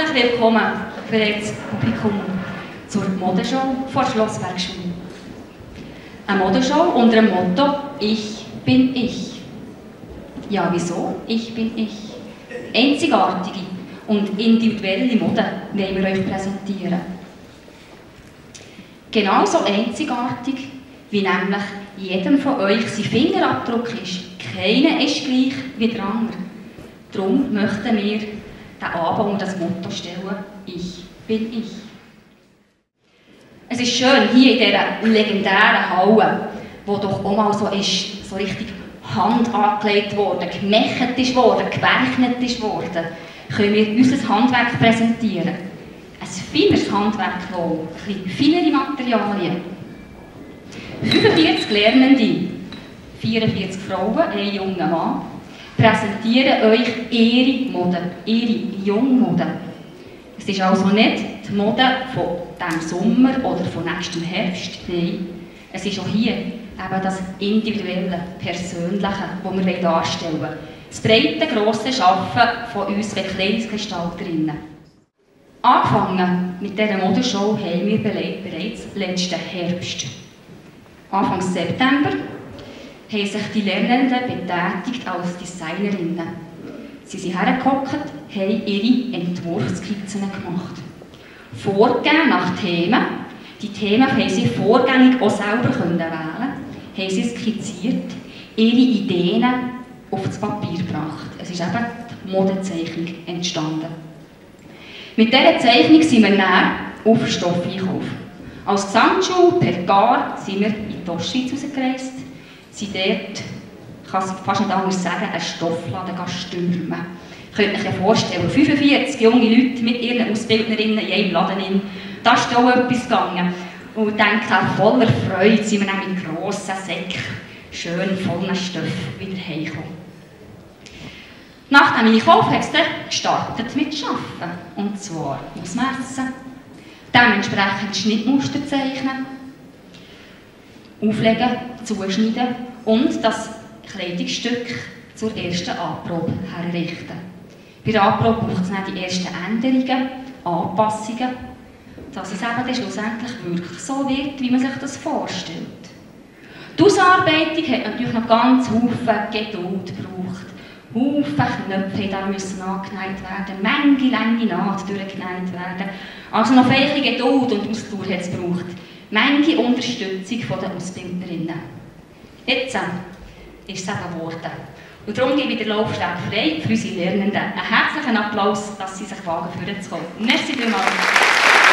Herzlich willkommen, verehrtes Publikum, zur Modeshow vor Schlossbergschule. Eine Modeshow unter dem Motto Ich bin ich. Ja, wieso? Ich bin ich. Einzigartige und individuelle Mode wollen wir euch präsentieren. Genauso einzigartig, wie nämlich jedem von euch sein Fingerabdruck ist. Keiner ist gleich wie der andere. Darum möchten wir den Abend unter das Motto stellen, ich bin ich. Es ist schön, hier in dieser legendären Halle, wo doch auch mal so ist, so richtig Hand angelegt worden, gemächert ist gewerchnet worden, können wir unser Handwerk präsentieren. Ein feines Handwerk, ein bisschen feinere Materialien. 45 Lernende, 44 Frauen, ein junger Mann, präsentieren euch ihre Mode, ihre Jungmode. Es ist also nicht die Mode von diesem Sommer oder von nächstem Herbst, nein, es ist auch hier eben das Individuelle, Persönliche, das wir darstellen wollen. Das breite, grosse Arbeiten von uns Bekleidungsgestalterinnen. Angefangen mit dieser Modeshow haben wir bereits letzten Herbst. Anfang September haben sich die Lernenden betätigt als Designerinnen. Sie sind hergehockt, haben ihre Entwurfskizzen gemacht. Vorgegeben nach Themen. Die Themen haben sie vorgängig auch selber wählen haben sie skizziert, ihre Ideen auf das Papier gebracht. Es ist eben die Modezeichnung entstanden. Mit dieser Zeichnung sind wir dann auf Stoffeinkauf. Als Gesamtschule per Gar sind wir in die Ostschweiz rausgereist, sind dort, ich kann es fast nicht anders sagen, einen Stoffladen stürmen. Könnt ihr euch vorstellen, 45 junge Leute mit ihren Ausbildnerinnen in einem Laden, da ist auch etwas gegangen. Und denke auch voller Freude sind wir dann mit grossen Säcken, schön vollen Stoff wieder heimgekommen. Nach dem Einkauf hat es dann gestartet mit Arbeiten. Und zwar muss man essen, dementsprechend Schnittmuster zeichnen, auflegen, zuschneiden und das Kleidungsstück zur ersten Anprobe herrichten. Bei der Anprobe braucht es dann die ersten Änderungen, Anpassungen, dass es eben schlussendlich wirklich so wird, wie man sich das vorstellt. Die Ausarbeitung hat natürlich noch ganz viele Geduld gebraucht. Haufen Knöpfe da müssen angenäht werden, Menge lange Naht durchgenäht werden. Also noch viele Geduld und Ausdauer hat es gebraucht. Menge Unterstützung den Ausbilderinnen. Jetzt äh, ist es eben geworden. Und darum gebe ich den Laufsteg frei für unsere Lernenden. Einen herzlichen Applaus, dass sie sich wagen, vorzukommen. Merci vielmals.